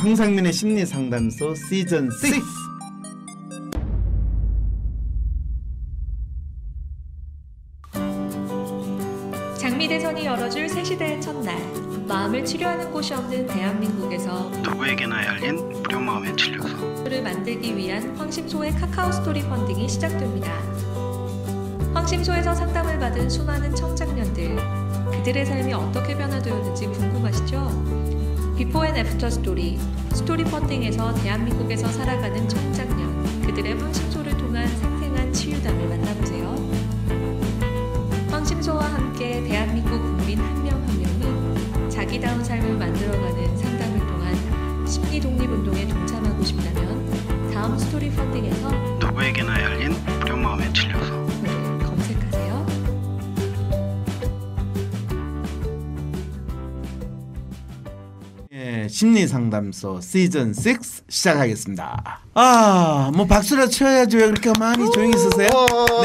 황상민의 심리 상담소 시즌 6. 장미 대선이 열어줄 새 시대의 첫날 마음을 치료하는 곳이 없는 대한민국에서 누구에게나 열린 무료 마음의 진료소. 를 만들기 위한 황심소의 카카오 스토리 펀딩이 시작됩니다. 황심소에서 상담을 받은 수많은 청장년들 그들의 삶이 어떻게 변화되었는지 궁금하시죠? Before and after story 스토리 펀딩에서 대한민국에서 살아가는 청장년 그들의 황심 심리 상담소 시즌 6 시작하겠습니다. 아, 뭐 박수라 쳐야지 왜 그렇게 많이 조용히 있으세요?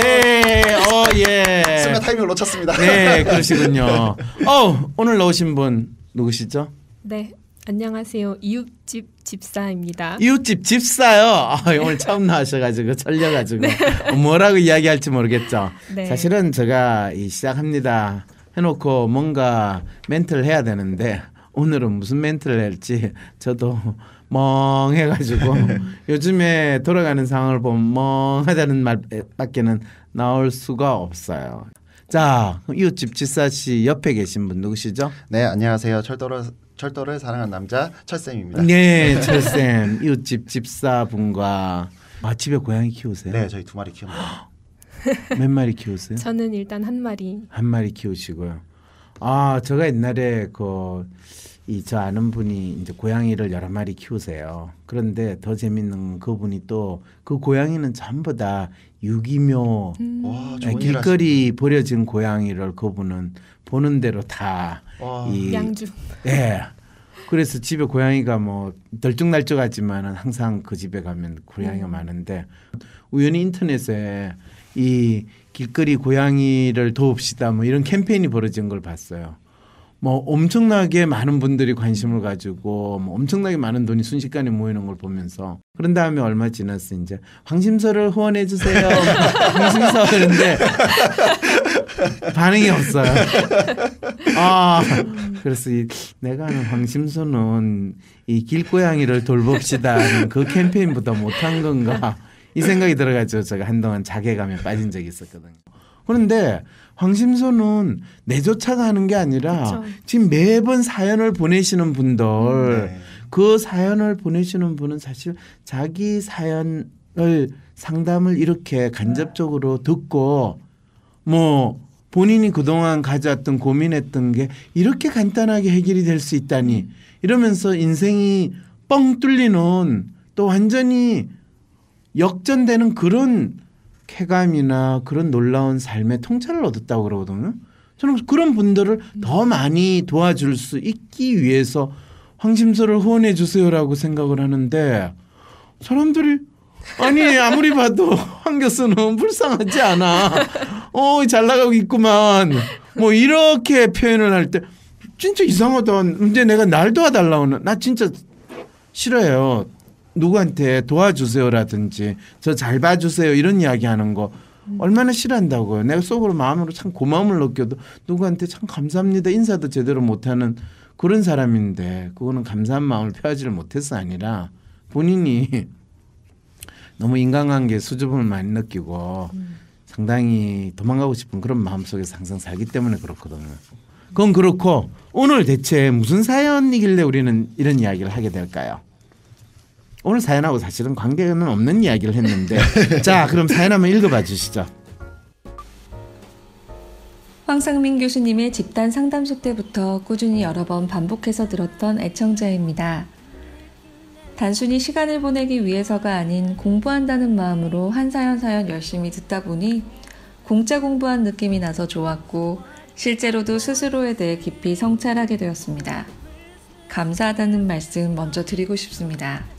네, 어 예. 순간 타이밍을 놓쳤습니다. 네, 그러시군요. 어, 오늘 나오신 분 누구시죠? 네, 안녕하세요. 이웃집 집사입니다. 이웃집 집사요. 아, 오늘 처음 나와셔가지고 철려가지고 뭐라고 이야기할지 모르겠죠. 네. 사실은 제가 이 시작합니다 해놓고 뭔가 멘트를 해야 되는데 오늘은 무슨 멘트를 할지 저도 멍해가지고 요즘에 돌아가는 상황을 보면 멍하다는 말밖에는 나올 수가 없어요. 자, 이웃집 집사 씨 옆에 계신 분 누구시죠? 네, 안녕하세요. 철도를 철도를 사랑하는 남자 철쌤입니다. 네, 철쌤 이웃집 집사분과 아 집에 고양이 키우세요? 네, 저희 두 마리 키웁니다. 몇 마리 키우세요? 저는 일단 한 마리. 한 마리 키우시고요. 아, 제가 옛날에 그 이 저 아는 분이 이제 고양이를 여러 마리 키우세요. 그런데 더 재밌는 그분이 또 그 고양이는 전부 다 유기묘 와, 네, 좋은 일 길거리 버려진 고양이를 그분은 보는 대로 다 와. 이 양주. 예. 그래서 집에 고양이가 뭐 덜쭉날쭉하지만은 항상 그 집에 가면 고양이가 많은데 우연히 인터넷에 이 길거리 고양이를 도웁시다 뭐 이런 캠페인이 벌어진 걸 봤어요. 뭐 엄청나게 많은 분들이 관심을 가지고 뭐 엄청나게 많은 돈이 순식간에 모이는 걸 보면서 그런 다음에 얼마 지났어 이제 황심서를 후원해 주세요. 황심서 그런데 반응이 없어요. 아 그래서 이 내가 아는 황심서는 이 길고양이를 돌봅시다는 그 캠페인보다 못한 건가 이 생각이 들어가지고 제가 한동안 자괴감에 빠진 적이 있었거든요. 그런데 황심소는 내조차가 하는 게 아니라 그쵸. 지금 매번 사연을 보내시는 분들 네. 그 사연을 보내시는 분은 사실 자기 사연을 상담을 이렇게 간접적으로 듣고 뭐 본인이 그동안 가져왔던 고민했던 게 이렇게 간단하게 해결이 될 수 있다니 이러면서 인생이 뻥 뚫리는 또 완전히 역전되는 그런 쾌감이나 그런 놀라운 삶의 통찰을 얻었다고 그러거든요. 저는 그런 분들을 더 많이 도와줄 수 있기 위해서 황심서를 후원해 주세요라고 생각을 하는데 사람들이 아니 아무리 봐도 황 교수는 불쌍하지 않아. 어 잘 나가고 있구만. 뭐 이렇게 표현을 할 때 진짜 이상하다. 근데 내가 날 도와달라고는 나 진짜 싫어요. 누구한테 도와주세요라든지 저 잘 봐주세요 이런 이야기하는 거 얼마나 싫어한다고요. 내가 속으로 마음으로 참 고마움을 느껴도 누구한테 참 감사합니다 인사도 제대로 못하는 그런 사람인데 그거는 감사한 마음을 표하지를 못해서 아니라 본인이 너무 인간관계 수줍음을 많이 느끼고 상당히 도망가고 싶은 그런 마음속에서 항상 살기 때문에 그렇거든요. 그건 그렇고 오늘 대체 무슨 사연이길래 우리는 이런 이야기를 하게 될까요? 오늘 사연하고 사실은 관계는 없는 이야기를 했는데 자 그럼 사연 한번 읽어봐 주시죠. 황상민 교수님의 집단 상담소 때부터 꾸준히 여러 번 반복해서 들었던 애청자입니다. 단순히 시간을 보내기 위해서가 아닌 공부한다는 마음으로 한 사연 사연 열심히 듣다 보니 공짜 공부한 느낌이 나서 좋았고 실제로도 스스로에 대해 깊이 성찰하게 되었습니다. 감사하다는 말씀 먼저 드리고 싶습니다.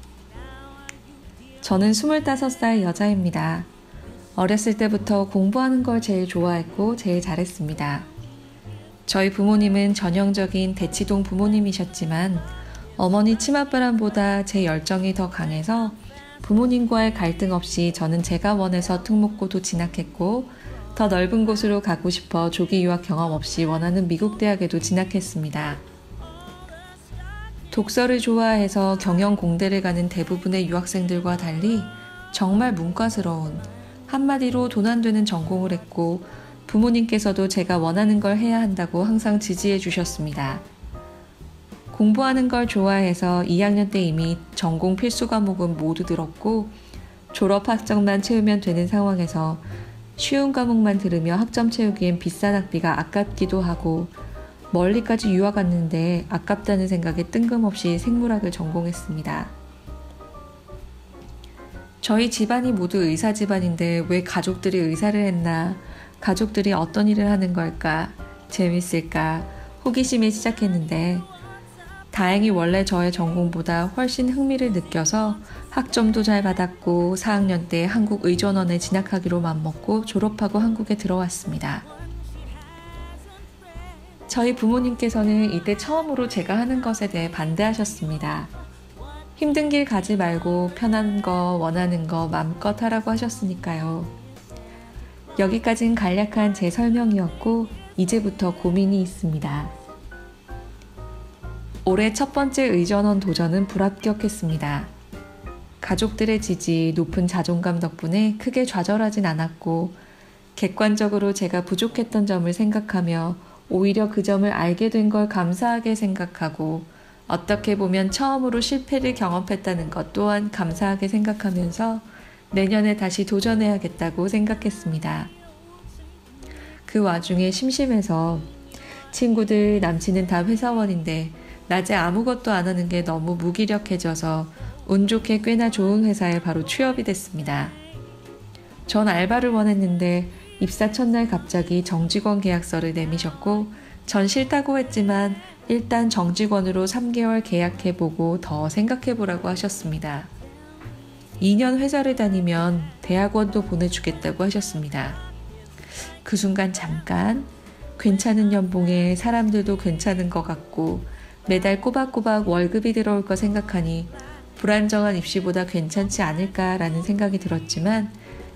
저는 25살 여자입니다. 어렸을 때부터 공부하는 걸 제일 좋아했고 제일 잘했습니다. 저희 부모님은 전형적인 대치동 부모님이셨지만 어머니 치맛바람보다 제 열정이 더 강해서 부모님과의 갈등 없이 저는 제가 원해서 특목고도 진학했고 더 넓은 곳으로 가고 싶어 조기 유학 경험 없이 원하는 미국 대학에도 진학했습니다. 독서를 좋아해서 경영 공대를 가는 대부분의 유학생들과 달리 정말 문과스러운 한마디로 돈 안 되는 전공을 했고 부모님께서도 제가 원하는 걸 해야 한다고 항상 지지해 주셨습니다. 공부하는 걸 좋아해서 2학년 때 이미 전공 필수 과목은 모두 들었고 졸업 학점만 채우면 되는 상황에서 쉬운 과목만 들으며 학점 채우기엔 비싼 학비가 아깝기도 하고 멀리까지 유학 왔는데 아깝다는 생각에 뜬금없이 생물학을 전공했습니다. 저희 집안이 모두 의사 집안인데 왜 가족들이 의사를 했나? 가족들이 어떤 일을 하는 걸까? 재밌을까? 호기심에 시작했는데 다행히 원래 저의 전공보다 훨씬 흥미를 느껴서 학점도 잘 받았고 4학년 때 한국의전원에 진학하기로 맘먹고 졸업하고 한국에 들어왔습니다. 저희 부모님께서는 이때 처음으로 제가 하는 것에 대해 반대하셨습니다. 힘든 길 가지 말고 편한 거, 원하는 거 마음껏 하라고 하셨으니까요. 여기까진 간략한 제 설명이었고, 이제부터 고민이 있습니다. 올해 첫 번째 의전원 도전은 불합격했습니다. 가족들의 지지, 높은 자존감 덕분에 크게 좌절하진 않았고, 객관적으로 제가 부족했던 점을 생각하며 오히려 그 점을 알게 된 걸 감사하게 생각하고, 어떻게 보면 처음으로 실패를 경험했다는 것 또한 감사하게 생각하면서 내년에 다시 도전해야겠다고 생각했습니다. 그 와중에 심심해서 친구들, 남친은 다 회사원인데 낮에 아무것도 안 하는 게 너무 무기력해져서 운 좋게 꽤나 좋은 회사에 바로 취업이 됐습니다. 전 알바를 원했는데 입사 첫날 갑자기 정직원 계약서를 내미셨고 전 싫다고 했지만 일단 정직원으로 3개월 계약해보고 더 생각해보라고 하셨습니다. 2년 회사를 다니면 대학원도 보내주겠다고 하셨습니다. 그 순간 잠깐 괜찮은 연봉에 사람들도 괜찮은 것 같고 매달 꼬박꼬박 월급이 들어올 거 생각하니 불안정한 입시보다 괜찮지 않을까라는 생각이 들었지만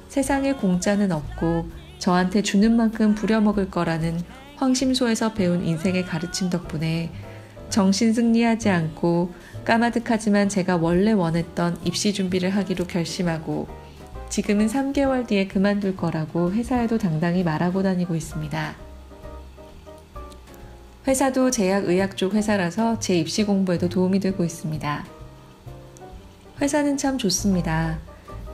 세상에 공짜는 없고 저한테 주는 만큼 부려먹을 거라는 황심소에서 배운 인생의 가르침 덕분에 정신 승리하지 않고 까마득하지만 제가 원래 원했던 입시 준비를 하기로 결심하고 지금은 3개월 뒤에 그만둘 거라고 회사에도 당당히 말하고 다니고 있습니다. 회사도 제약 의학 쪽 회사라서 제 입시 공부에도 도움이 되고 있습니다. 회사는 참 좋습니다.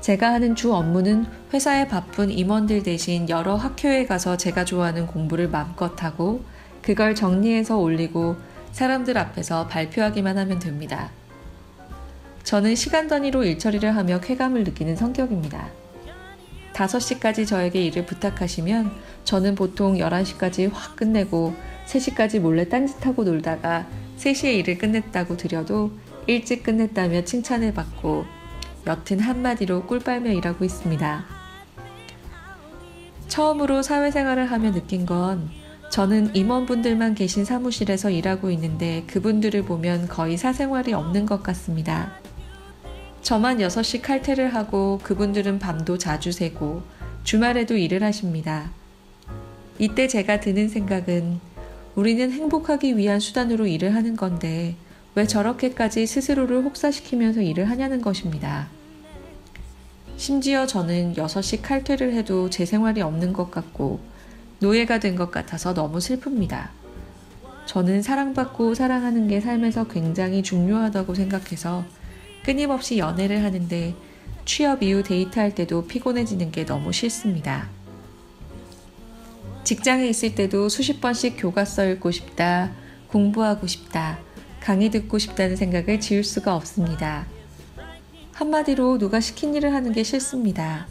제가 하는 주 업무는 회사에 바쁜 임원들 대신 여러 학교에 가서 제가 좋아하는 공부를 마음껏 하고 그걸 정리해서 올리고 사람들 앞에서 발표하기만 하면 됩니다. 저는 시간 단위로 일 처리를 하며 쾌감을 느끼는 성격입니다. 5시까지 저에게 일을 부탁하시면 저는 보통 11시까지 확 끝내고 3시까지 몰래 딴짓하고 놀다가 3시에 일을 끝냈다고 드려도 일찍 끝냈다며 칭찬을 받고 여튼 한마디로 꿀 빨며 일하고 있습니다. 처음으로 사회생활을 하며 느낀 건 저는 임원분들만 계신 사무실에서 일하고 있는데 그분들을 보면 거의 사생활이 없는 것 같습니다. 저만 6시 칼퇴를 하고 그분들은 밤도 자주 새고 주말에도 일을 하십니다. 이때 제가 드는 생각은 우리는 행복하기 위한 수단으로 일을 하는 건데 왜 저렇게까지 스스로를 혹사시키면서 일을 하냐는 것입니다. 심지어 저는 6시 칼퇴를 해도 제 생활이 없는 것 같고 노예가 된 것 같아서 너무 슬픕니다. 저는 사랑받고 사랑하는 게 삶에서 굉장히 중요하다고 생각해서 끊임없이 연애를 하는데 취업 이후 데이트할 때도 피곤해지는 게 너무 싫습니다. 직장에 있을 때도 수십 번씩 교과서 읽고 싶다, 공부하고 싶다, 강의 듣고 싶다는 생각을 지울 수가 없습니다. 한마디로 누가 시킨 일을 하는 게 싫습니다.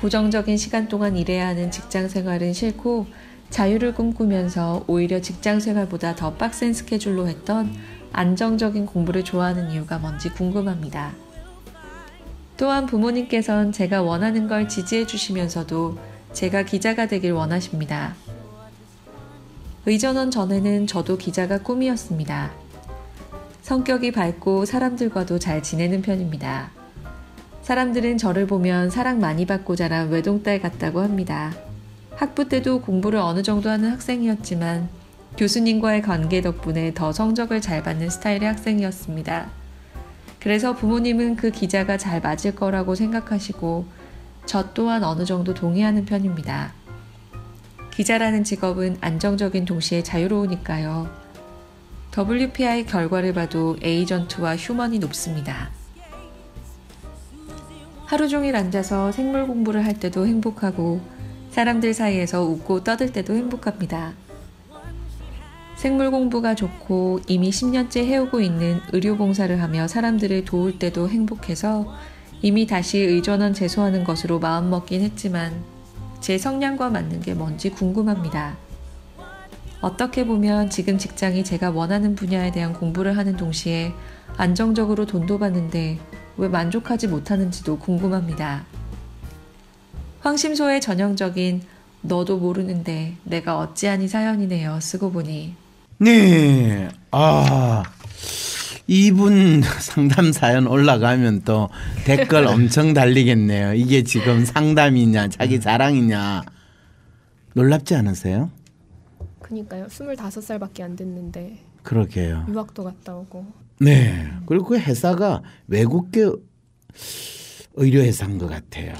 고정적인 시간 동안 일해야 하는 직장 생활은 싫고 자유를 꿈꾸면서 오히려 직장 생활보다 더 빡센 스케줄로 했던 안정적인 공부를 좋아하는 이유가 뭔지 궁금합니다. 또한 부모님께선 제가 원하는 걸 지지해 주시면서도 제가 기자가 되길 원하십니다. 의전원 전에는 저도 기자가 꿈이었습니다. 성격이 밝고 사람들과도 잘 지내는 편입니다. 사람들은 저를 보면 사랑 많이 받고 자란 외동딸 같다고 합니다. 학부 때도 공부를 어느 정도 하는 학생이었지만 교수님과의 관계 덕분에 더 성적을 잘 받는 스타일의 학생이었습니다. 그래서 부모님은 그 기자가 잘 맞을 거라고 생각하시고 저 또한 어느 정도 동의하는 편입니다. 기자라는 직업은 안정적인 동시에 자유로우니까요. WPI 결과를 봐도 에이전트와 휴먼이 높습니다. 하루 종일 앉아서 생물 공부를 할 때도 행복하고 사람들 사이에서 웃고 떠들 때도 행복합니다. 생물 공부가 좋고 이미 10년째 해오고 있는 의료 봉사를 하며 사람들을 도울 때도 행복해서 이미 다시 의전원 재소하는 것으로 마음먹긴 했지만 제 성향과 맞는 게 뭔지 궁금합니다. 어떻게 보면 지금 직장이 제가 원하는 분야에 대한 공부를 하는 동시에 안정적으로 돈도 받는데 왜 만족하지 못하는지도 궁금합니다. 황심소의 전형적인 너도 모르는데 내가 어찌하니 사연이네요. 쓰고 보니. 네. 아. 이분 상담 사연 올라가면 또 댓글 엄청 달리겠네요. 이게 지금 상담이냐, 자기 자랑이냐. 놀랍지 않으세요? 그니까요. 25살밖에 안 됐는데 그러게요. 유학도 갔다 오고. 네. 그리고 그 회사가 외국계 의료 회사인 것 같아요.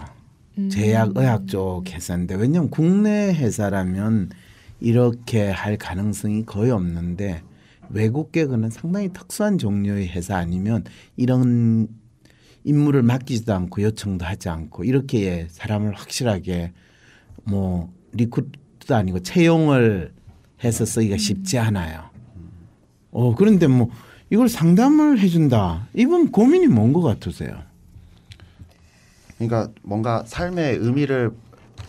음. 제약 의학 쪽 회사인데 왜냐면 국내 회사라면 이렇게 할 가능성이 거의 없는데 외국계는 상당히 특수한 종류의 회사 아니면 이런 임무를 맡기지도 않고 요청도 하지 않고 이렇게 사람을 확실하게 뭐 리크루트도 아니고 채용을 해서 쓰기가 쉽지 않아요. 어 그런데 뭐 이걸 상담을 해준다. 이분 고민이 뭔 것 같으세요? 그러니까 뭔가 삶의 의미를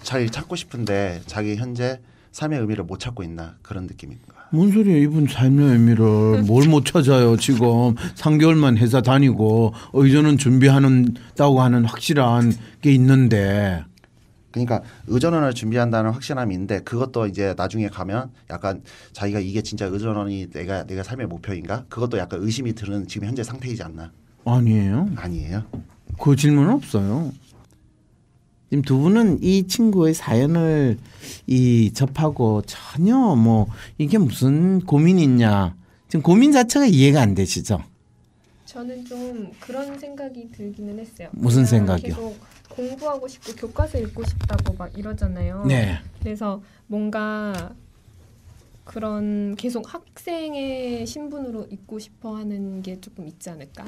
잘 찾고 싶은데 자기 현재 삶의 의미를 못 찾고 있나 그런 느낌인가. 뭔 소리야 이분 삶의 의미를 뭘 못 찾아요 지금 3개월만 회사 다니고 의전은 준비하는다고 하는 확실한 게 있는데 그러니까 의전원을 준비한다는 확신함이 있는데 그것도 이제 나중에 가면 약간 자기가 이게 진짜 의전원이 내가 내가 삶의 목표인가? 그것도 약간 의심이 드는 지금 현재 상태이지 않나? 아니에요. 아니에요? 그 질문은 없어요. 지금 두 분은 이 친구의 사연을 이 접하고 전혀 뭐 이게 무슨 고민이 있냐. 지금 고민 자체가 이해가 안 되시죠? 저는 좀 그런 생각이 들기는 했어요. 무슨 생각이요? 계속 공부하고 싶고 교과서 읽고 싶다고 막 이러잖아요. 네 그래서 뭔가 그런 계속 학생의 신분으로 있고 싶어 하는 게 조금 있지 않을까?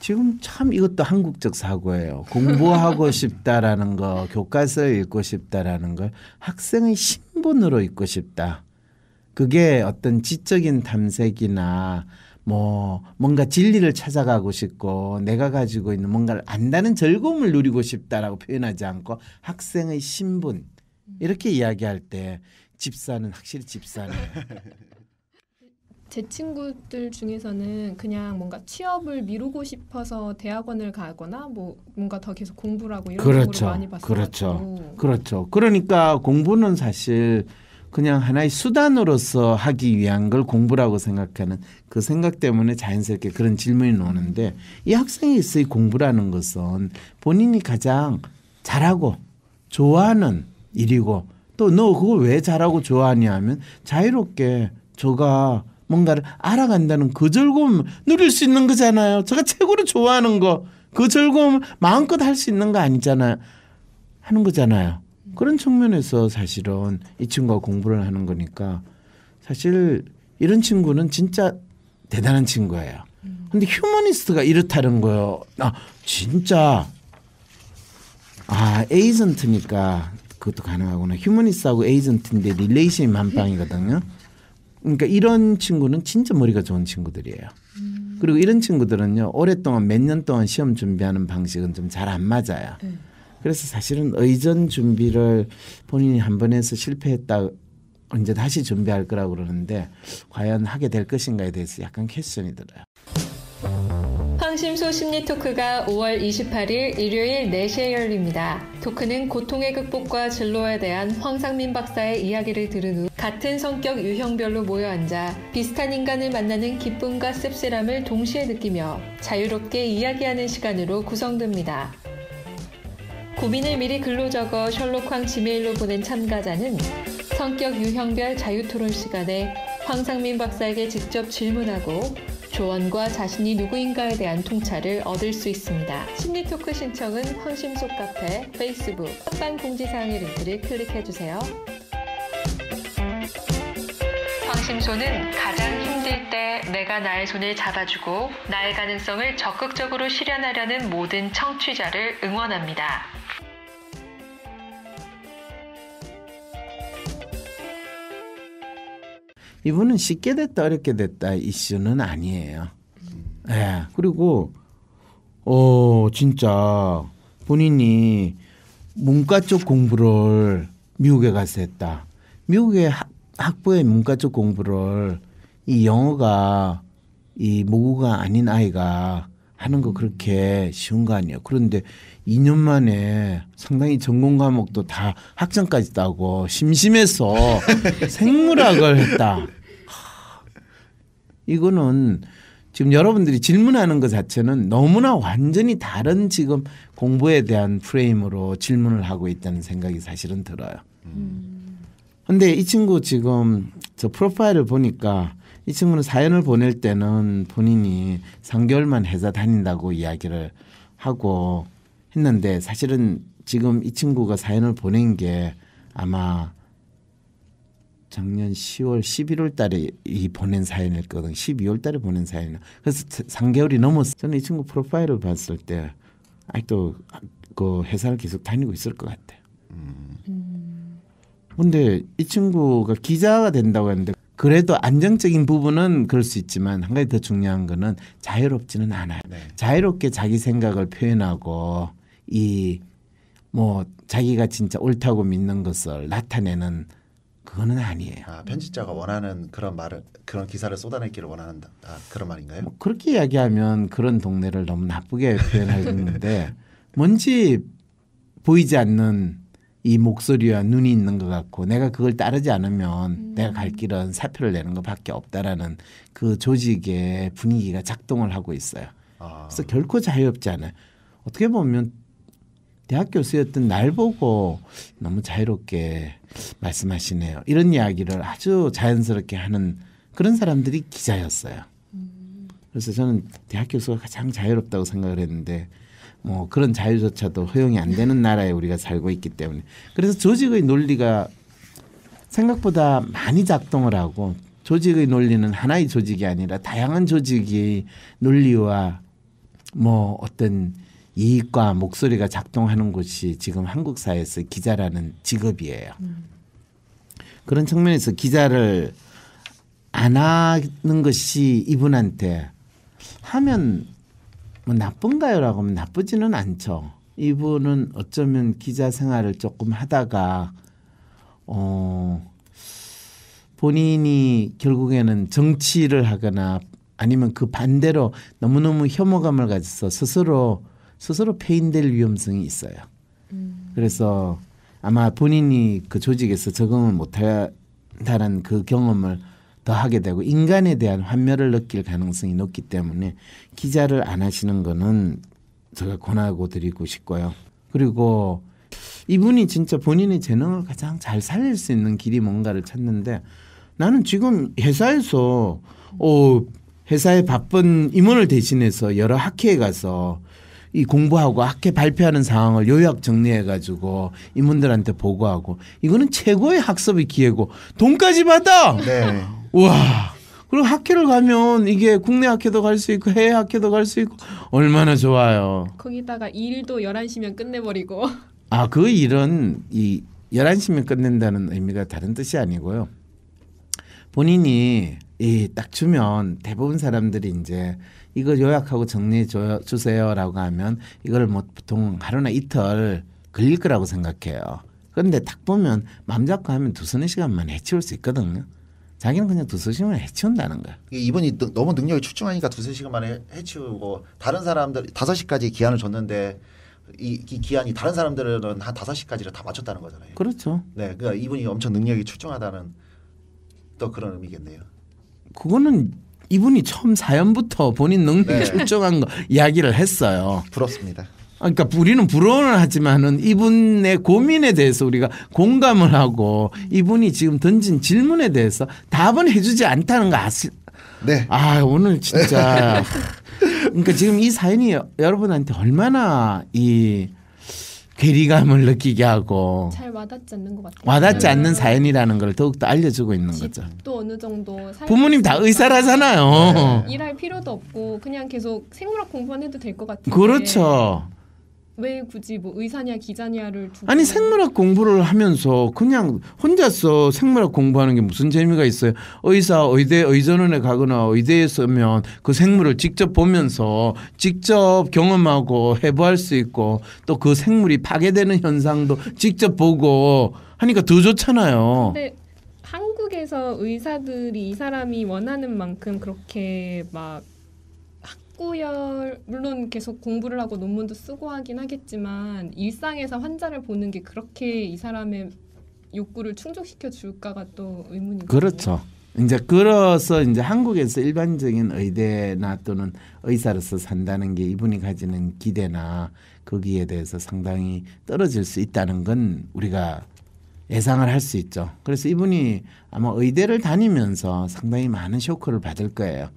지금 참 이것도 한국적 사고예요. 공부하고 싶다라는 거, 교과서를 읽고 싶다라는 걸 학생의 신분으로 읽고 싶다. 그게 어떤 지적인 탐색이나 뭐 뭔가 진리를 찾아가고 싶고 내가 가지고 있는 뭔가를 안다는 즐거움을 누리고 싶다라고 표현하지 않고 학생의 신분 이렇게 이야기할 때 집사는 확실히 집사네요. 제 친구들 중에서는 그냥 뭔가 취업을 미루고 싶어서 대학원을 가거나 뭐 뭔가 더 계속 공부를 하고 이런 그렇죠. 많이 봤어요. 그렇죠. 그렇죠. 그러니까 공부는 사실 그냥 하나의 수단으로서 하기 위한 걸 공부라고 생각하는 그 생각 때문에 자연스럽게 그런 질문이 나오는데 이 학생에서의 공부라는 것은 본인이 가장 잘하고 좋아하는 일이고 또 너 그걸 왜 잘하고 좋아하냐 하면 자유롭게 저가 뭔가를 알아간다는 그 즐거움 누릴 수 있는 거잖아요. 제가 최고로 좋아하는 거 그 즐거움 마음껏 할 수 있는 거 아니잖아요. 하는 거잖아요. 그런 측면에서 사실은 이 친구가 공부를 하는 거니까 사실 이런 친구는 진짜 대단한 친구예요. 근데 휴머니스트가 이렇다는 거요. 아, 진짜 아, 에이전트니까 그것도 가능하구나. 휴머니스트하고 에이전트인데 relation이 만빵이거든요. 그러니까 이런 친구는 진짜 머리가 좋은 친구들이에요. 그리고 이런 친구들은요 오랫동안 몇 년 동안 시험 준비하는 방식은 좀 잘 안 맞아요. 그래서 사실은 의전 준비를 본인이 한 번 해서 실패했다 이제 다시 준비할 거라고 그러는데 과연 하게 될 것인가에 대해서 약간 퀘스천이 들어요. 황심소 심리 토크가 5월 28일 일요일 4시에 열립니다. 토크는 고통의 극복과 진로에 대한 황상민 박사의 이야기를 들은 후 같은 성격 유형별로 모여 앉아 비슷한 인간을 만나는 기쁨과 씁쓸함을 동시에 느끼며 자유롭게 이야기하는 시간으로 구성됩니다. 고민을 미리 글로 적어 셜록황 지메일로 보낸 참가자는 성격 유형별 자유토론 시간에 황상민 박사에게 직접 질문하고 조언과 자신이 누구인가에 대한 통찰을 얻을 수 있습니다. 심리 토크 신청은 황심소 카페, 페이스북, 팟빵 공지사항의 링크를 클릭해주세요. 황심소는 가장 힘들 때 내가 나의 손을 잡아주고 나의 가능성을 적극적으로 실현하려는 모든 청취자를 응원합니다. 이분은 쉽게 됐다 어렵게 됐다 이슈는 아니에요. 예. 그리고 어 진짜 본인이 문과 쪽 공부를 미국에 가서 했다. 미국의 학, 학부의 문과 쪽 공부를 이 영어가 이 모국어가 아닌 아이가 하는 거 그렇게 쉬운 거 아니에요. 그런데 2년 만에 상당히 전공 과목도 다 학점까지 따고 심심해서 생물학을 했다. 하, 이거는 지금 여러분들이 질문하는 것 자체는 너무나 완전히 다른 지금 공부에 대한 프레임으로 질문을 하고 있다는 생각이 사실은 들어요. 근데 이 친구 지금 저 프로파일을 보니까 이 친구는 사연을 보낼 때는 본인이 3개월만 회사 다닌다고 이야기를 하고 했는데 사실은 지금 이 친구가 사연을 보낸 게 아마 작년 10월, 11월 달에 이 보낸 사연이었거든. 12월 달에 보낸 사연이야. 그래서 3개월이 넘었어. 저는 이 친구 프로파일을 봤을 때 아직도 그 회사를 계속 다니고 있을 것 같아요. 근데 이 친구가 기자가 된다고 했는데 그래도 안정적인 부분은 그럴 수 있지만 한 가지 더 중요한 거는 자유롭지는 않아요. 네. 자유롭게 자기 생각을 표현하고 이 뭐 자기가 진짜 옳다고 믿는 것을 나타내는 그거는 아니에요. 아, 편집자가 원하는 그런 말을 그런 기사를 쏟아내기를 원하는 아, 그런 말인가요? 뭐 그렇게 이야기하면 그런 동네를 너무 나쁘게 표현하는데 뭔지 보이지 않는 이 목소리와 눈이 있는 것 같고 내가 그걸 따르지 않으면 내가 갈 길은 사표를 내는 것밖에 없다라는 그 조직의 분위기가 작동을 하고 있어요. 아, 그래서 결코 자유롭지 않아요. 어떻게 보면 대학 교수였던 날 보고 너무 자유롭게 말씀하시네요. 이런 이야기를 아주 자연스럽게 하는 그런 사람들이 기자였어요. 그래서 저는 대학 교수가 가장 자유롭다고 생각을 했는데 뭐 그런 자유조차도 허용이 안 되는 나라에 우리가 살고 있기 때문에 그래서 조직의 논리가 생각보다 많이 작동을 하고 조직의 논리는 하나의 조직이 아니라 다양한 조직의 논리와 뭐 어떤 이익과 목소리가 작동하는 곳이 지금 한국 사회에서 기자라는 직업이에요. 그런 측면에서 기자를 안 하는 것이 이분한테 하면 뭐 나쁜가요라고 하면 나쁘지는 않죠. 이분은 어쩌면 기자 생활을 조금 하다가 어 본인이 결국에는 정치를 하거나 아니면 그 반대로 너무너무 혐오감을 가져서 스스로 스스로 폐인될 위험성이 있어요. 그래서 아마 본인이 그 조직에서 적응을 못한다는 그 경험을 더 하게 되고 인간에 대한 환멸을 느낄 가능성이 높기 때문에 기자를 안 하시는 거는 제가 권하고 드리고 싶고요. 그리고 이분이 진짜 본인의 재능을 가장 잘 살릴 수 있는 길이 뭔가를 찾는데 나는 지금 회사에서 어 회사에 바쁜 임원을 대신해서 여러 학회에 가서 이 공부하고 학회 발표하는 상황을 요약 정리해 가지고 임원들한테 보고하고 이거는 최고의 학습의 기회고 돈까지 받아. 네. 와. 그리고 학회를 가면 이게 국내 학회도 갈 수 있고 해외 학회도 갈 수 있고 얼마나 좋아요. 거기다가 일도 11시면 끝내버리고 아, 그 일은 이 11시면 끝낸다는 의미가 다른 뜻이 아니고요. 본인이 이 딱 주면 대부분 사람들이 이제 이거 요약하고 정리해 줘, 주세요라고 하면 이걸 뭐 보통 하루나 이틀 걸릴 거라고 생각해요. 그런데 딱 보면 맘 잡고 하면 두서너 시간만 해치울 수 있거든요. 자기는 그냥 두세 시간 해치운다는 거야. 이분이 너- 너무 능력이 출중하니까 두세 시간 만에 해치우고 다른 사람들 다섯 시까지 기한을 줬는데 이, 이 기한이 다른 사람들은 한 다섯 시까지를 다 맞췄다는 거잖아요. 그렇죠. 네, 그러니까 이분이 엄청 능력이 출중하다는 또 그런 의미겠네요. 그거는 이분이 처음 사연부터 본인 능력이 네. 출중한 거 이야기를 했어요. 부럽습니다. 아, 그러니까 우리는 부러워는 하지만은 이분의 고민에 대해서 우리가 공감을 하고 이분이 지금 던진 질문에 대해서 답은 해주지 않다는 거 아시? 네. 아 오늘 진짜 그러니까 지금 이 사연이 여- 여러분한테 얼마나 이 괴리감을 느끼게 하고 잘 와닿지 않는 것 같아요. 와닿지 네. 않는 사연이라는 걸 더욱더 알려주고 있는 거죠. 집도 어느 정도 부모님 다 의사라잖아요. 일할 필요도 없고 그냥 계속 생물학 공부만 해도 될 것 같은데 그렇죠. 왜 굳이 뭐 의사냐 기자냐를 두고 아니 생물학 공부를 하면서 그냥 혼자서 생물학 공부하는 게 무슨 재미가 있어요? 의사 의대 의전원에 가거나 의대에 서면 그 생물을 직접 보면서 직접 경험하고 해부할 수 있고 또 그 생물이 파괴되는 현상도 직접 보고 하니까 더 좋잖아요. 근데 한국에서 의사들이 이 사람이 원하는 만큼 그렇게 막 학구열 물론 계속 공부를 하고 논문도 쓰고 하긴 하겠지만 일상에서 환자를 보는 게 그렇게 이 사람의 욕구를 충족시켜 줄까가 또 의문이죠. 그렇죠. 이제 그래서 이제 한국에서 일반적인 의대나 또는 의사로서 산다는 게 이분이 가지는 기대나 거기에 대해서 상당히 떨어질 수 있다는 건 우리가 예상을 할 수 있죠. 그래서 이분이 아마 의대를 다니면서 상당히 많은 쇼크를 받을 거예요.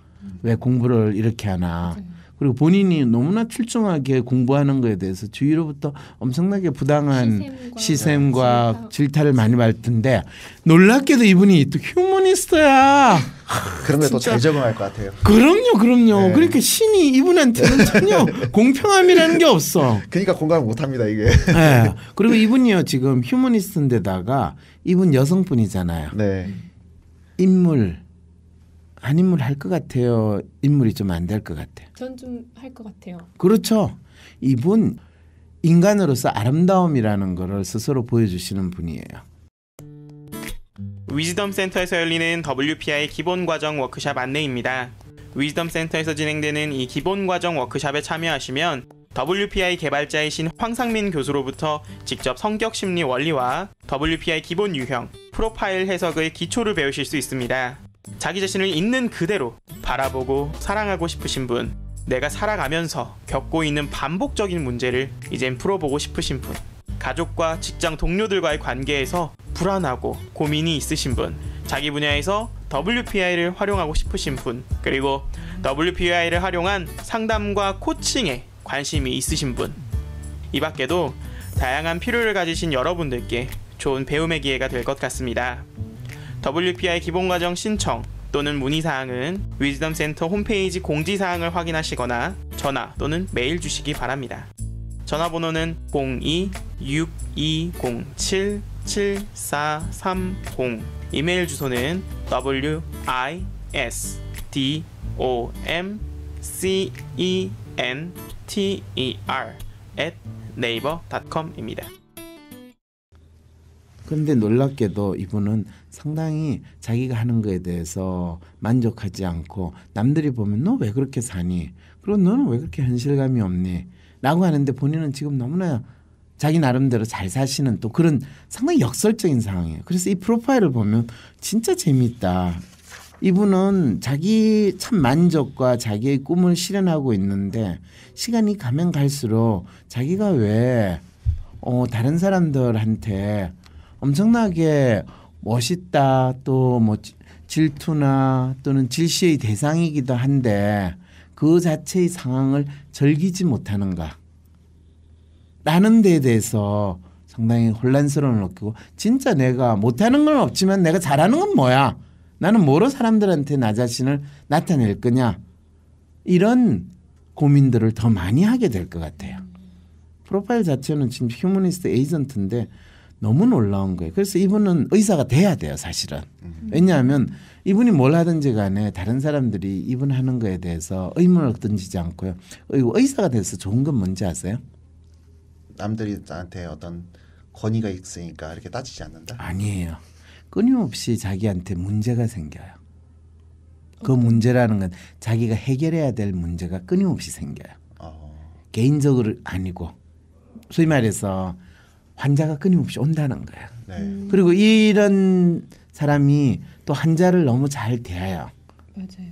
왜 공부를 이렇게 하나. 그리고 본인이 너무나 출중하게 공부하는 거에 대해서 주위로부터 엄청나게 부당한 시샘과 시샘과 질타. 질타를 많이 받을 텐데 놀랍게도 이분이 또 휴머니스트야. 진짜. 잘 적응할 것 같아요. 그럼요, 그럼요. 네. 그러니까 신이 이분한테는 전혀 공평함이라는 게 없어. 그러니까 공감을 못 합니다, 이게. 네. 그리고 이분이요 지금 휴머니스트인데다가 이분 여성분이잖아요. 네. 인물 한 인물 할 것 같아요. 인물이 좀 안 될 것 같아요. 전좀 할 것 같아요. 그렇죠. 이분 인간으로서 아름다움이라는 거를 스스로 보여주시는 분이에요. 위즈덤 센터에서 열리는 WPI 기본 과정 워크샵 안내입니다. 위즈덤 센터에서 진행되는 이 기본 과정 워크샵에 참여하시면 WPI 개발자이신 황상민 교수로부터 직접 성격 심리 원리와 WPI 기본 유형, 프로파일 해석의 기초를 배우실 수 있습니다. 자기 자신을 있는 그대로 바라보고 사랑하고 싶으신 분, 내가 살아가면서 겪고 있는 반복적인 문제를 이젠 풀어보고 싶으신 분, 가족과 직장 동료들과의 관계에서 불안하고 고민이 있으신 분, 자기 분야에서 WPI를 활용하고 싶으신 분, 그리고 WPI를 활용한 상담과 코칭에 관심이 있으신 분. 이 밖에도 다양한 필요를 가지신 여러분들께 좋은 배움의 기회가 될 것 같습니다. WPI 기본 과정 신청 또는 문의 사항은 위즈덤 센터 홈페이지 공지 사항을 확인하시거나 전화 또는 메일 주시기 바랍니다. 전화번호는 02-6207-7430 이메일 주소는 w i s d o m c e n t e r at naver.com입니다. 그런데 놀랍게도 이분은 상당히 자기가 하는 거에 대해서 만족하지 않고 남들이 보면 너 왜 그렇게 사니? 그리고 너는 왜 그렇게 현실감이 없니? 라고 하는데 본인은 지금 너무나 자기 나름대로 잘 사시는 또 그런 상당히 역설적인 상황이에요. 그래서 이 프로파일을 보면 진짜 재미있다. 이분은 자기 참 만족과 자기의 꿈을 실현하고 있는데 시간이 가면 갈수록 자기가 왜 어, 다른 사람들한테 엄청나게 멋있다 또 뭐 질투나 또는 질시의 대상이기도 한데 그 자체의 상황을 즐기지 못하는가? 라는 데에 대해서 상당히 혼란스러움을 느끼고 진짜 내가 못하는 건 없지만 내가 잘하는 건 뭐야? 나는 뭐로 사람들한테 나 자신을 나타낼 거냐? 이런 고민들을 더 많이 하게 될 것 같아요. 프로파일 자체는 지금 휴머니스트 에이전트인데 너무 놀라운 거예요. 그래서 이분은 의사가 돼야 돼요, 사실은. 왜냐하면 이분이 뭘 하든지 간에 다른 사람들이 이분 하는 거에 대해서 의문을 던지지 않고요. 그리고 의사가 돼서 좋은 건 뭔지 아세요? 남들이 나한테 어떤 권위가 있으니까 이렇게 따지지 않는다. 아니에요. 끊임없이 자기한테 문제가 생겨요. 그 문제라는 건 자기가 해결해야 될 문제가 끊임없이 생겨요. 어. 개인적으로 아니고 소위 말해서 환자가 끊임없이 온다는 거예요. 네. 그리고 이런 사람이 또 환자를 너무 잘 대해요. 맞아요.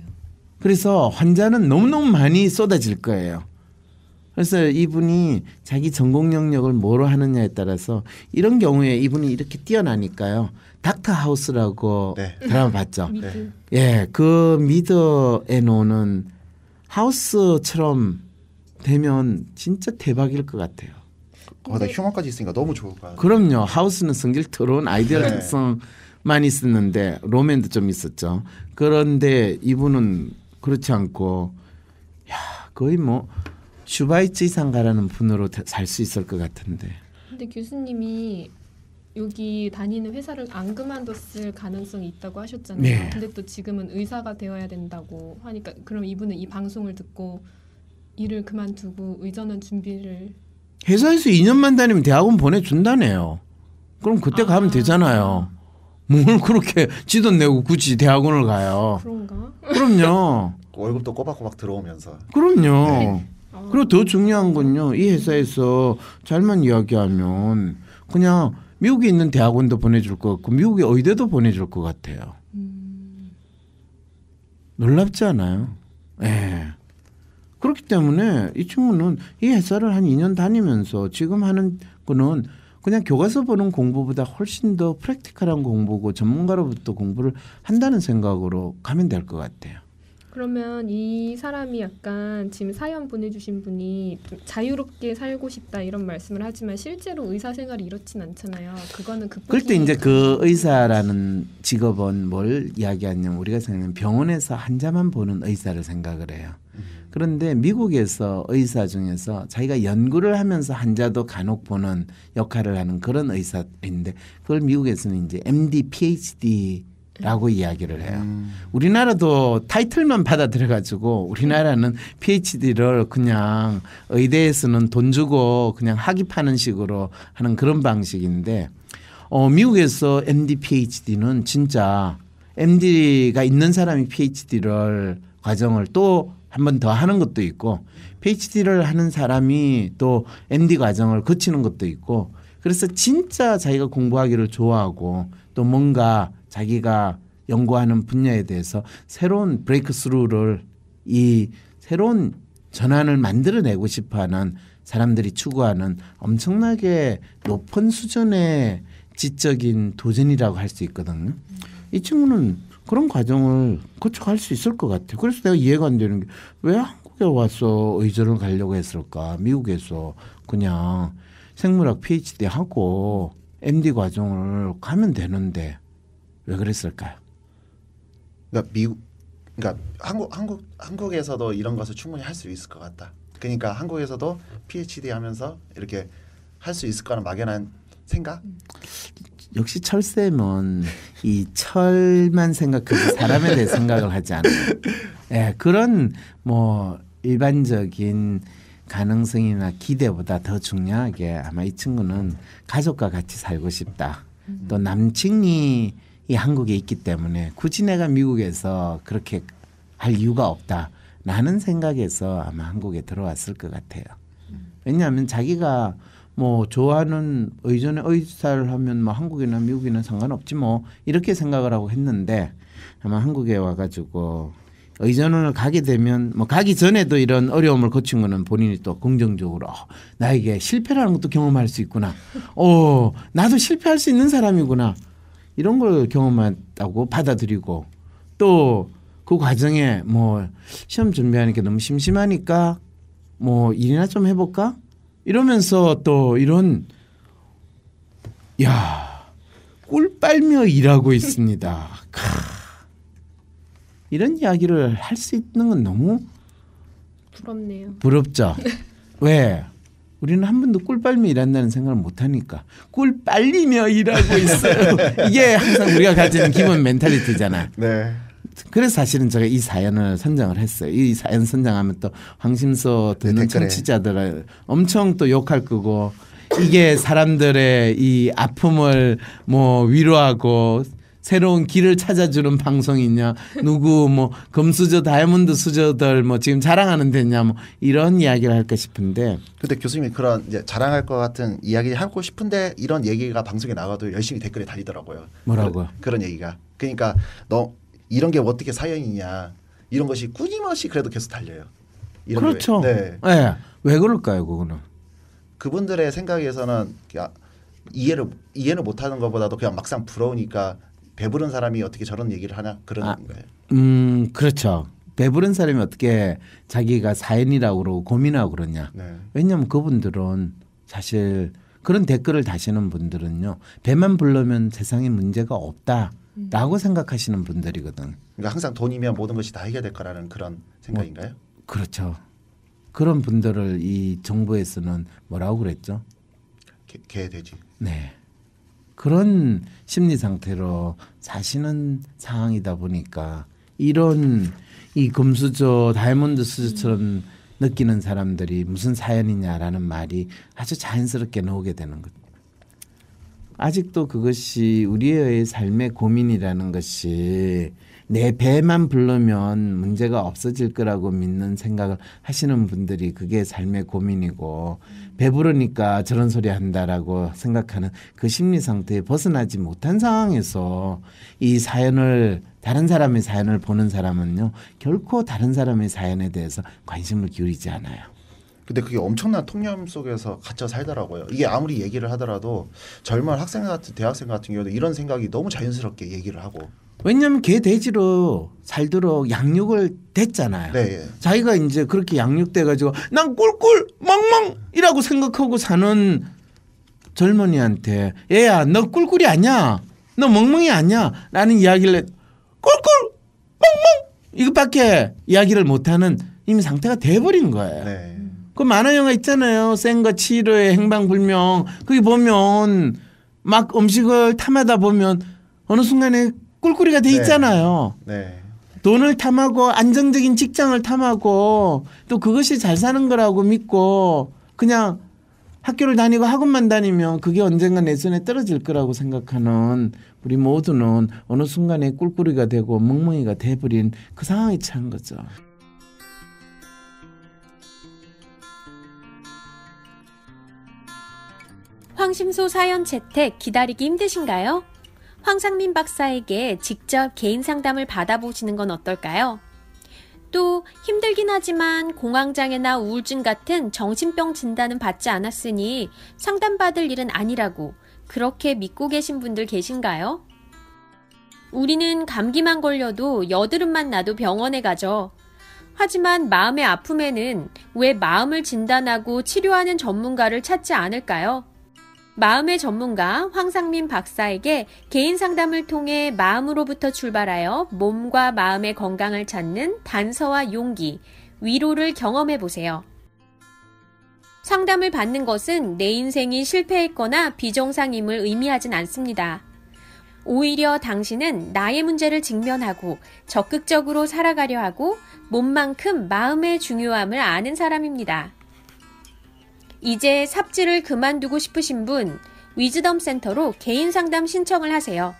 그래서 환자는 너무너무 많이 쏟아질 거예요. 그래서 이분이 자기 전공 영역을 뭐로 하느냐에 따라서 이런 경우에 이분이 이렇게 뛰어나니까요. 닥터 하우스라고 네. 드라마 봤죠. 미드. 예, 그 미드에 나오는 하우스처럼 되면 진짜 대박일 것 같아요. 거기다 human까지 있으니까 너무 좋을 거야. 그럼요. 하우스는 성질 더러운 아이디어 네. 특성만 있었는데 로맨도 좀 있었죠. 그런데 이분은 그렇지 않고 야 거의 뭐 슈바이처 이상 가는 분으로 살 수 있을 것 같은데. 근데 교수님이 여기 다니는 회사를 안 그만뒀을 가능성이 있다고 하셨잖아요. 네. 근데 또 지금은 의사가 되어야 된다고 하니까 그럼 이분은 이 방송을 듣고 일을 그만두고 의전원 준비를 회사에서 2년만 다니면 대학원 보내준다네요. 그럼 그때 가면 아. 되잖아요. 뭘 그렇게 지도 내고 굳이 대학원을 가요. 그런가? 그럼요. 월급도 꼬박꼬박 들어오면서. 그럼요. 아, 그리고 더 중요한 건요. 이 회사에서 잘만 이야기하면 그냥 미국에 있는 대학원도 보내줄 것 같고 미국의 의대도 보내줄 것 같아요. 음, 놀랍지 않아요? 예. 그렇기 때문에 이 친구는 이 회사를 한 2년 다니면서 지금 하는 거는 그냥 교과서 보는 공부보다 훨씬 더 프랙티컬한 공부고 전문가로부터 공부를 한다는 생각으로 가면 될 것 같아요. 그러면 이 사람이 약간 지금 사연 보내주신 분이 좀 자유롭게 살고 싶다 이런 말씀을 하지만 실제로 의사 생활이 이렇진 않잖아요. 그거는 극복이 그럴 때 이제 그 의사라는 직업은 뭘 이야기하냐면 우리가 생각하는 병원에서 환자만 보는 의사를 생각을 해요. 그런데 미국에서 의사 중에서 자기가 연구를 하면서 환자도 간혹 보는 역할을 하는 그런 의사인데 그걸 미국에서는 이제 MD, PhD라고 이야기를 해요. 음. 우리나라도 타이틀만 받아들여 가지고 우리나라는 PhD를 그냥 의대에서는 돈 주고 그냥 학위 파는 식으로 하는 그런 방식인데 어 미국에서 MD PhD는 진짜 MD가 있는 사람이 PhD를 과정을 또 한 번 더 하는 것도 있고 PhD를 하는 사람이 또 MD 과정을 거치는 것도 있고 그래서 진짜 자기가 공부하기를 좋아하고 또 뭔가 자기가 연구하는 분야에 대해서 새로운 브레이크 스루를 이 새로운 전환을 만들어내고 싶어하는 사람들이 추구하는 엄청나게 높은 수준의 지적인 도전이라고 할 수 있거든요. 이 친구는 그런 과정을 거쳐갈 수 있을 것 같아요. 그래서 내가 이해가 안 되는 게 왜 한국에 와서 의전을 가려고 했을까? 미국에서 그냥 생물학 PhD 하고 MD 과정을 가면 되는데 왜 그랬을까요? 그러니까 미국, 그러니까 한국 한국 한국에서도 이런 것을 충분히 할 수 있을 것 같다. 그러니까 한국에서도 PhD 하면서 이렇게 할 수 있을 거라는 막연한 생각. 역시 철새는 이 철만 생각하고 사람에 대해 생각을 하지 않아요. 예, 그런 뭐 일반적인 가능성이나 기대보다 더 중요하게 아마 이 친구는 가족과 같이 살고 싶다. 또 남친이 이 한국에 있기 때문에 굳이 내가 미국에서 그렇게 할 이유가 없다. 라는 생각에서 아마 한국에 들어왔을 것 같아요. 왜냐하면 자기가 뭐 좋아하는 의전의 의사를 하면 뭐 한국이나 미국이나 상관없지 뭐 이렇게 생각을 하고 했는데 아마 한국에 와가지고 의전을 가게 되면 뭐 가기 전에도 이런 어려움을 거친 거는 본인이 또 긍정적으로 어, 나에게 실패라는 것도 경험할 수 있구나. 어 나도 실패할 수 있는 사람이구나. 이런 걸 경험했다고 받아들이고 또 그 과정에 뭐 시험 준비하니까 너무 심심하니까 뭐 일이나 좀 해볼까 이러면서 또 이런 야 꿀 빨며 일하고 있습니다. 크. 이런 이야기를 할 수 있는 건 너무 부럽네요. 부럽죠. 왜? 우리는 한 번도 꿀 빨며 일한다는 생각을 못 하니까 꿀 빨리며 일하고 있어요. 이게 항상 우리가 가지는 기본 멘탈리티잖아. 네. 그래서 사실은 제가 이 사연을 선정을 했어요. 이 사연 선정하면 또 황심소 듣는 네. 청취자들을 엄청 또 욕할 거고 이게 사람들의 이 아픔을 뭐 위로하고 새로운 길을 찾아주는 방송이냐 누구 뭐 금수저 다이아몬드 수저들 뭐 지금 자랑하는 데냐 뭐 이런 이야기를 할까 싶은데 근데 교수님이 그런 이제 자랑할 것 같은 이야기 하고 싶은데 이런 얘기가 방송에 나가도 열심히 댓글에 달리더라고요. 뭐라고요? 그런, 그런 얘기가. 그러니까 너 이런 게 어떻게 사연이냐 이런 것이 끊임없이 그래도 계속 달려요. 그렇죠. 왜- 네. 예. 왜 그럴까요, 그거는? 그분들의 생각에서는 야, 이해를 이해를 못하는 것보다도 그냥 막상 부러우니까 배부른 사람이 어떻게 저런 얘기를 하나 그런 아. 거예요. 음, 그렇죠. 배부른 사람이 어떻게 자기가 사연이라고 그러고 고민하고 그러냐. 네. 왜냐하면 그분들은 사실 그런 댓글을 다시는 분들은요. 배만 불르면 세상에 문제가 없다 라고 생각하시는 분들이거든. 그러니까 항상 돈이면 모든 것이 다 해결될 거라는 그런 생각인가요? 그렇죠. 그런 분들을 이 정부에서는 뭐라고 그랬죠? 개, 개 돼지. 네. 그런 심리 상태로 사시는 상황이다 보니까 이런 이 금수저 다이아몬드 수저처럼 느끼는 사람들이 무슨 사연이냐라는 말이 아주 자연스럽게 나오게 되는 것. 아직도 그것이 우리의 삶의 고민이라는 것이 내 배만 부르면 문제가 없어질 거라고 믿는 생각을 하시는 분들이 그게 삶의 고민이고 배부르니까 저런 소리 한다라고 생각하는 그 심리 상태에 벗어나지 못한 상황에서 이 사연을 다른 사람의 사연을 보는 사람은요 결코 다른 사람의 사연에 대해서 관심을 기울이지 않아요. 근데 그게 엄청난 통념 속에서 갇혀 살더라고요. 이게 아무리 얘기를 하더라도 젊은 학생 같은 대학생 같은 경우도 이런 생각이 너무 자연스럽게 얘기를 하고. 왜냐하면 개 돼지로 살도록 양육을 됐잖아요. 네. 예. 자기가 이제 그렇게 양육돼 가지고 난 꿀꿀 멍멍이라고 생각하고 사는 젊은이한테 얘야 너 꿀꿀이 아니야 너 멍멍이 아니야 라는 이야기를 꿀꿀 멍멍 이것밖에 이야기를 못하는 이미 상태가 돼버린 거예요. 네. 그 만화 영화 있잖아요. 센거 치료의 행방불명. 거기 보면 막 음식을 탐하다 보면 어느 순간에 꿀꿀이가 돼 네. 있잖아요. 네. 돈을 탐하고 안정적인 직장을 탐하고 또 그것이 잘 사는 거라고 믿고 그냥 학교를 다니고 학원만 다니면 그게 언젠가 내 손에 떨어질 거라고 생각하는 우리 모두는 어느 순간에 꿀꿀이가 되고 멍멍이가 돼버린 그 상황에 처한 거죠. 황심소 사연 채택 기다리기 힘드신가요? 황상민 박사에게 직접 개인 상담을 받아보시는 건 어떨까요? 또 힘들긴 하지만 공황장애나 우울증 같은 정신병 진단은 받지 않았으니 상담받을 일은 아니라고 그렇게 믿고 계신 분들 계신가요? 우리는 감기만 걸려도 여드름만 나도 병원에 가죠. 하지만 마음의 아픔에는 왜 마음을 진단하고 치료하는 전문가를 찾지 않을까요? 마음의 전문가 황상민 박사에게 개인 상담을 통해 마음으로부터 출발하여 몸과 마음의 건강을 찾는 단서와 용기, 위로를 경험해 보세요. 상담을 받는 것은 내 인생이 실패했거나 비정상임을 의미하진 않습니다. 오히려 당신은 나의 문제를 직면하고 적극적으로 살아가려 하고 몸만큼 마음의 중요함을 아는 사람입니다. 이제 삽질을 그만두고 싶으신 분, 위즈덤 센터로 개인 상담 신청을 하세요.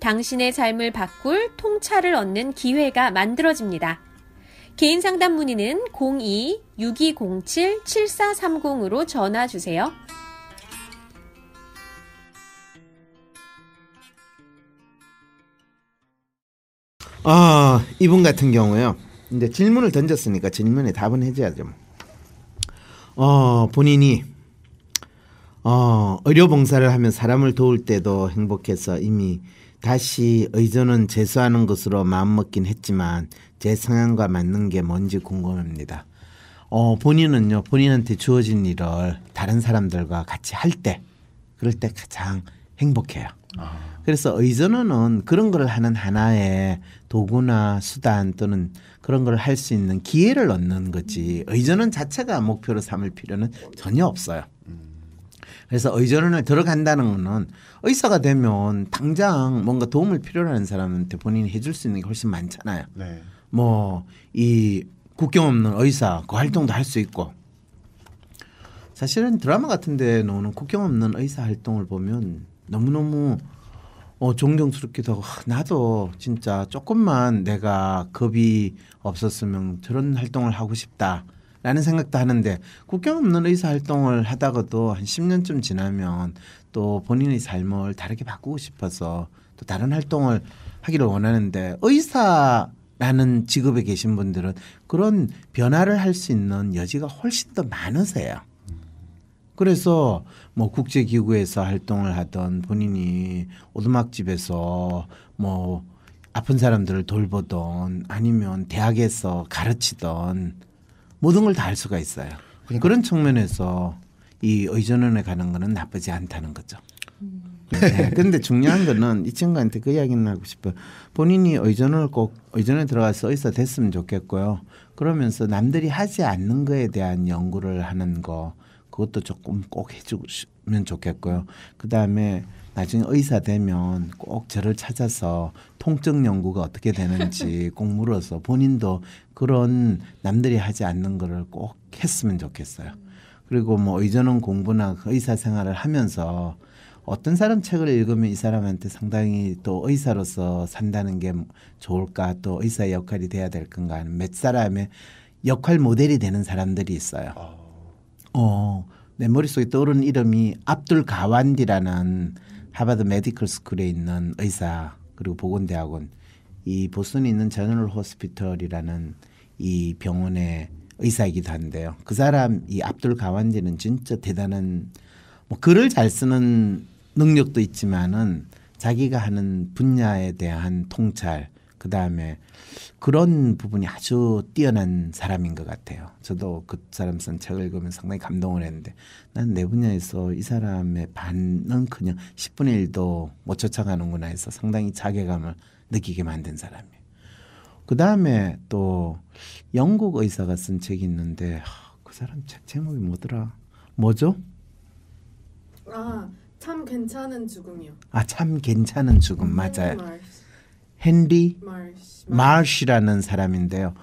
당신의 삶을 바꿀 통찰을 얻는 기회가 만들어집니다. 개인 상담 문의는 02-6207-7430으로 전화 주세요. 아, 이분 같은 경우요. 이제 질문을 던졌으니까 질문에 답은 해줘야죠. 어, 본인이 어, 의료 봉사를 하면 사람을 도울 때도 행복해서 이미 다시 의존은 재수하는 것으로 마음먹긴 했지만 제 성향과 맞는 게 뭔지 궁금합니다. 어, 본인은요, 본인한테 주어진 일을 다른 사람들과 같이 할 때, 그럴 때 가장 행복해요. 그래서 의존어는 그런 걸 하는 하나의 도구나 수단 또는 그런 걸 할 수 있는 기회를 얻는 거지 의존원 자체가 목표로 삼을 필요는 전혀 없어요. 그래서 의존원을 들어간다는 거는 의사가 되면 당장 뭔가 도움을 필요로 하는 사람한테 본인이 해줄 수 있는 게 훨씬 많잖아요. 네. 뭐이 국경 없는 의사 그 활동도 할 수 있고 사실은 드라마 같은 데 나오는 국경 없는 의사 활동을 보면 너무너무 어, 존경스럽기도 하고 하, 나도 진짜 조금만 내가 겁이 없었으면 저런 활동을 하고 싶다 라는 생각도 하는데 국경 없는 의사 활동을 하다가도 한 10년쯤 지나면 또 본인의 삶을 다르게 바꾸고 싶어서 또 다른 활동을 하기를 원하는데 의사라는 직업에 계신 분들은 그런 변화를 할 수 있는 여지가 훨씬 더 많으세요. 그래서 뭐 국제기구에서 활동을 하던 본인이 오두막집에서 뭐 아픈 사람들을 돌보던 아니면 대학에서 가르치던 모든 걸 다 할 수가 있어요. 그런 측면에서 이 의전원에 가는 거는 나쁘지 않다는 거죠. 네, 근데 중요한 거는 이 친구한테 그 이야기는 하고 싶어요. 본인이 의전을 꼭 의전에 들어가서 의사 됐으면 좋겠고요. 그러면서 남들이 하지 않는 거에 대한 연구를 하는 거 그것도 조금 꼭 해주면 좋겠고요. 그 다음에 나중에 의사 되면 꼭 저를 찾아서 통증 연구가 어떻게 되는지 꼭 물어서 본인도 그런 남들이 하지 않는 거를 꼭 했으면 좋겠어요. 그리고 뭐 의전원 공부나 의사 생활을 하면서 어떤 사람 책을 읽으면 이 사람한테 상당히 또 의사로서 산다는 게 좋을까 또 의사의 역할이 돼야 될 건가 하는 몇 사람의 역할 모델이 되는 사람들이 있어요. 어, 내 머릿속에 떠오르는 이름이 아툴 가완디라는 하버드 medical school에 있는 의사 그리고 보건대학원 이 보스턴에 있는 general hospital이라는 이 병원의 의사이기도 한데요. 그 사람 이 아툴 가완디는 진짜 대단한 뭐 글을 잘 쓰는 능력도 있지만은 자기가 하는 분야에 대한 통찰 그 다음에 그런 부분이 아주 뛰어난 사람인 것 같아요. 저도 그 사람 쓴 책을 읽으면 상당히 감동을 했는데 난 내 분야에서 이 사람의 반은 그냥 10분의 1도 못 쫓아가는구나 해서 상당히 자괴감을 느끼게 만든 사람이에요. 그 다음에 또 영국 의사가 쓴 책이 있는데 하, 그 사람 책 제목이 뭐더라? 뭐죠? 아, 참 괜찮은 죽음이요. 아 참 괜찮은 죽음 맞아요. 헨리 마르시. 마시라는 사람인데요.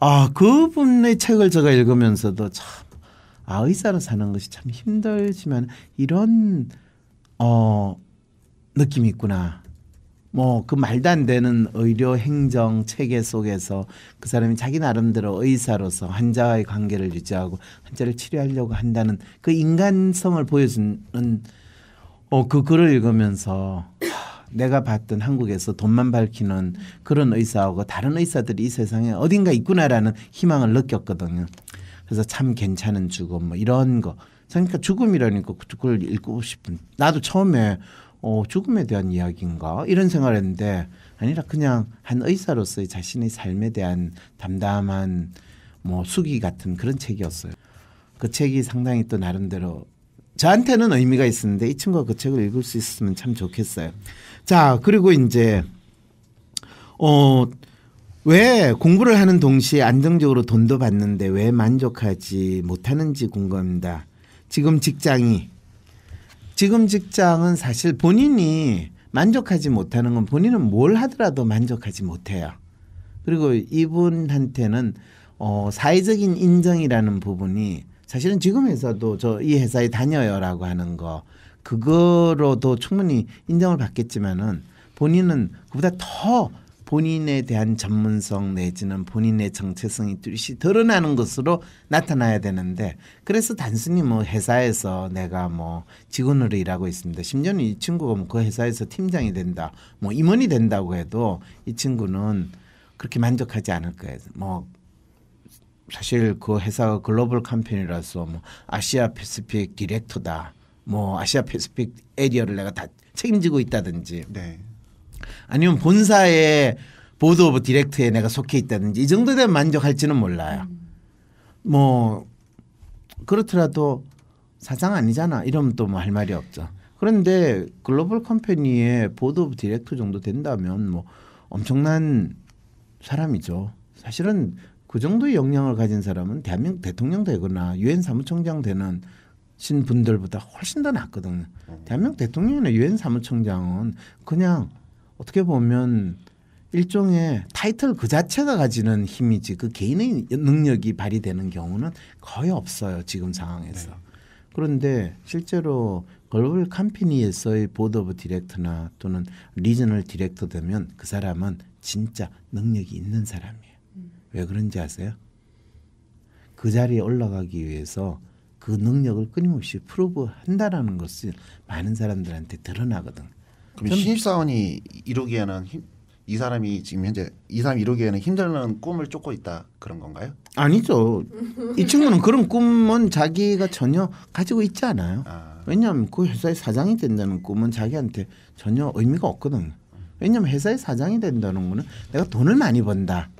아 그분의 책을 제가 읽으면서도 참 아, 의사로 사는 것이 참 힘들지만 이런 어 느낌이 있구나. 뭐 그 말도 안 되는 의료 행정 체계 속에서 그 사람이 자기 나름대로 의사로서 환자와의 관계를 유지하고 환자를 치료하려고 한다는 그 인간성을 보여주는 어 그 글을 읽으면서 하, 내가 봤던 한국에서 돈만 밝히는 그런 의사하고 다른 의사들이 이 세상에 어딘가 있구나라는 희망을 느꼈거든요. 그래서 참 괜찮은 죽음 뭐 이런 거. 그러니까 죽음이라니까 그걸 읽고 싶은. 나도 처음에 어, 죽음에 대한 이야기인가 이런 생각을 했는데 아니라 그냥 한 의사로서의 자신의 삶에 대한 담담한 뭐 수기 같은 그런 책이었어요. 그 책이 상당히 또 나름대로 저한테는 의미가 있었는데 이 친구가 그 책을 읽을 수 있으면 참 좋겠어요. 자 그리고 이제 어. 왜 공부를 하는 동시에 안정적으로 돈도 받는데 왜 만족하지 못하는지 궁금합니다. 지금 직장이 지금 직장은 사실 본인이 만족하지 못하는 건 본인은 뭘 하더라도 만족하지 못해요. 그리고 이분한테는 어, 사회적인 인정이라는 부분이 사실은 지금 회사도 저 이 회사에 다녀요라고 하는 거 그거로도 충분히 인정을 받겠지만은 본인은 그보다 더 본인에 대한 전문성 내지는 본인의 정체성이 뚜렷이 드러나는 것으로 나타나야 되는데 그래서 단순히 뭐 회사에서 내가 뭐 직원으로 일하고 있습니다. 심지어는 이 친구가 뭐 그 회사에서 팀장이 된다, 뭐 임원이 된다고 해도 이 친구는 그렇게 만족하지 않을 거예요. 뭐 사실 그 회사가 global company라서 뭐 Asia Pacific director다. 뭐 Asia Pacific area를 내가 다 책임지고 있다든지 네. 아니면 본사의 board of director에 내가 속해 있다든지 이 정도 되면 만족할지는 몰라요. 뭐 그렇더라도 사장 아니잖아. 이러면 또 뭐 할 말이 없죠. 그런데 global company의 board of director 정도 된다면 뭐 엄청난 사람이죠. 사실은 그 정도의 역량을 가진 사람은 대한민국 대통령 되거나 유엔 사무총장 되는 신 분들보다 훨씬 더 낫거든요. 대한민국 대통령이나 유엔 사무총장은 그냥 어떻게 보면 일종의 타이틀 그 자체가 가지는 힘이지 그 개인의 능력이 발휘되는 경우는 거의 없어요 지금 상황에서. 그런데 실제로 global company에서의 board of director나 또는 regional director 되면 그 사람은 진짜 능력이 있는 사람이에요. 왜 그런지 아세요? 그 자리에 올라가기 위해서 그 능력을 끊임없이 prove 한다라는 것이 많은 사람들한테 드러나거든. 그럼 전- 신입사원이 이루기에는 힘, 이 사람이 지금 현재 이 사람이 이루기에는 힘들는 꿈을 쫓고 있다 그런 건가요? 아니죠. 이 친구는 그런 꿈은 자기가 전혀 가지고 있지 않아요. 아, 왜냐하면 그 회사의 사장이 된다는 꿈은 자기한테 전혀 의미가 없거든. 왜냐하면 회사의 사장이 된다는 거는 내가 돈을 많이 번다.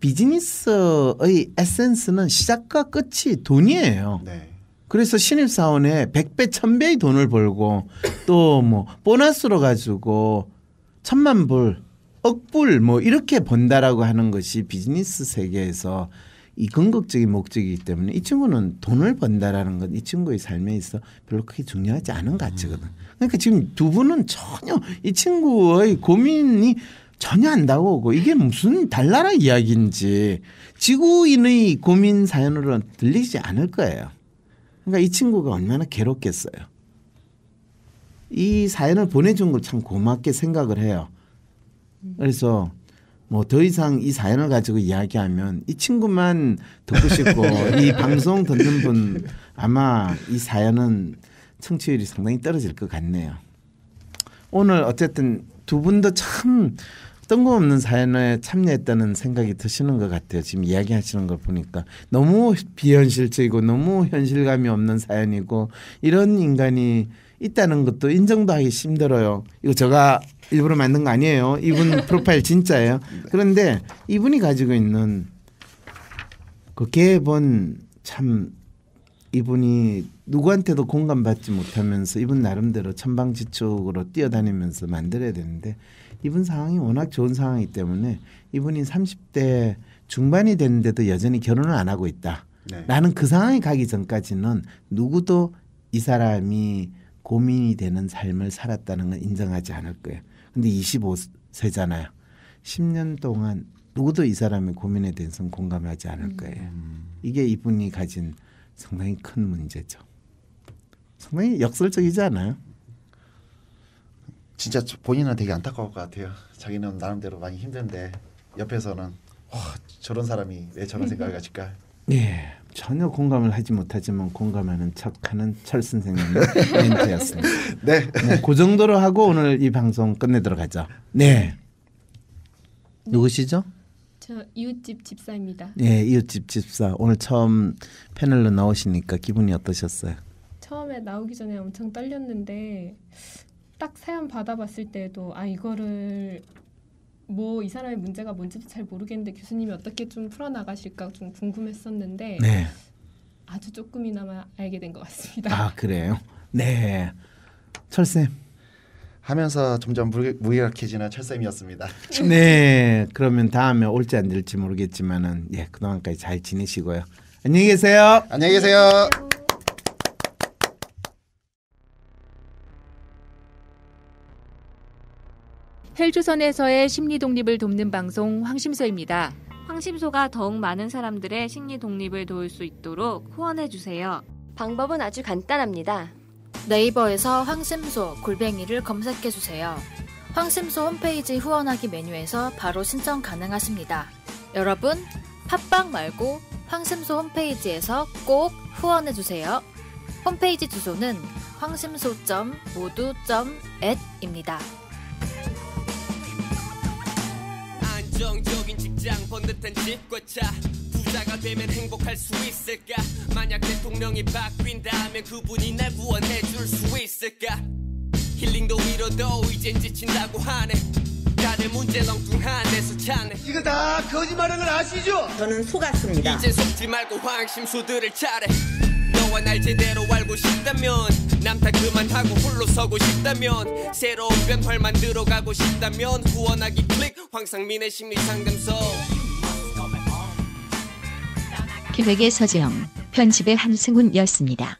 비즈니스의 에센스는 시작과 끝이 돈이에요. 네. 그래서 신입사원에 100배, 1000배의 돈을 벌고 또 뭐 보너스로 가지고 천만 불, 억불 뭐 이렇게 번다라고 하는 것이 비즈니스 세계에서 이 궁극적인 목적이기 때문에 이 친구는 돈을 번다라는 건 이 친구의 삶에 있어 별로 크게 중요하지 않은 가치거든. 그러니까 지금 두 분은 전혀 이 친구의 고민이 전혀 안 다가오고 이게 무슨 달나라 이야기인지 지구인의 고민 사연으로는 들리지 않을 거예요. 그러니까 이 친구가 얼마나 괴롭겠어요. 이 사연을 보내준 걸 참 고맙게 생각을 해요. 그래서 뭐 더 이상 이 사연을 가지고 이야기하면 이 친구만 듣고 싶고 이 방송 듣는 분 아마 이 사연은 청취율이 상당히 떨어질 것 같네요. 오늘 어쨌든 두 분도 참 뜬금없는 사연에 참여했다는 생각이 드시는 것 같아요. 지금 이야기하시는 걸 보니까 너무 비현실적이고 너무 현실감이 없는 사연이고 이런 인간이 있다는 것도 인정도 하기 힘들어요. 이거 제가 일부러 만든 거 아니에요. 이분 프로파일 진짜예요. 그런데 이분이 가지고 있는 그 계본 참 이분이 누구한테도 공감받지 못하면서 이분 나름대로 천방지축으로 뛰어다니면서 만들어야 되는데 이분 상황이 워낙 좋은 상황이기 때문에 이분이 30대 중반이 됐는데도 여전히 결혼을 안 하고 있다. 네. 나는 그 상황에 가기 전까지는 누구도 이 사람이 고민이 되는 삶을 살았다는 건 인정하지 않을 거예요. 근데 25세잖아요. 10년 동안 누구도 이 사람의 고민에 대해서는 공감하지 않을 거예요. 이게 이분이 가진 상당히 큰 문제죠. 상당히 역설적이지 않아요? 진짜 본인은 되게 안타까울 것 같아요. 자기는 나름대로 많이 힘든데 옆에서는 와 저런 사람이 왜 저런 생각을 가질까? 예, 전혀 공감을 하지 못하지만 공감하는 척하는 철 선생님의 멘트였습니다. 네. 뭐, 그 정도로 하고 오늘 이 방송 끝내도록 하죠. 네. 누구시죠? 저 이웃집 집사입니다. 예, 이웃집 집사. 오늘 처음 패널로 나오시니까 기분이 어떠셨어요? 처음에 나오기 전에 엄청 떨렸는데 딱 사연 받아봤을 때도 아 이거를 뭐 이 사람의 문제가 뭔지도 잘 모르겠는데 교수님이 어떻게 좀 풀어나가실까 좀 궁금했었는데 네. 아주 조금이나마 알게 된 것 같습니다. 아, 그래요? 네. 철쌤. 하면서 점점 무- 무기력해지는 철쌤이었습니다. 네. 그러면 다음에 올지 안 될지 모르겠지만은 예, 그동안까지 잘 지내시고요. 안녕히 계세요. 안녕히 계세요. 헬조선에서의 심리 독립을 돕는 방송 황심소입니다. 황심소가 더욱 많은 사람들의 심리 독립을 도울 수 있도록 후원해 주세요. 방법은 아주 간단합니다. 네이버에서 황심소 골뱅이를 검색해 주세요. 황심소 홈페이지 후원하기 메뉴에서 바로 신청 가능하십니다. 여러분, 팟빵 말고 황심소 홈페이지에서 꼭 후원해 주세요. 홈페이지 주소는 황심소.모두.at입니다. 안정적인 직장 번듯한 집과 차 부자가 되면 행복할 수 있을까? 만약 대통령이 바뀐다면 그분이 날 구원해 줄 수 있을까? 힐링도 위로도 이젠 지친다고 하네. 다들 문제 렁뚱한데서 찾네. 이거 다 거짓말인 걸 아시죠? 저는 속았습니다. 이제 속지 말고 황심소들을 차례 너와 날 제대로 알고 싶다면 남탓 그만하고 홀로 서고 싶다면 새로운 변화를 만들어 가고 싶다면 후원하기 클릭 황상민의 심리상담소 기획의 서재영, 편집의 한승훈이었습니다.